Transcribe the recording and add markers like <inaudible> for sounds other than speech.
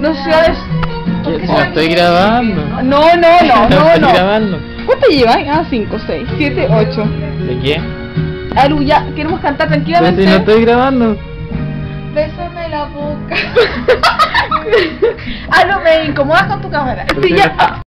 no sabes. Que no estoy grabando. No, no, <laughs> no, no, estoy no. grabando. ¿Cuánto llevan? Ah, 5, 6, 7, 8. ¿De qué? Alu, ya, queremos cantar Pero tranquilamente. si no estoy grabando. Bésame la boca. <laughs> Alu, me incomodas con tu cámara. Sí, ya.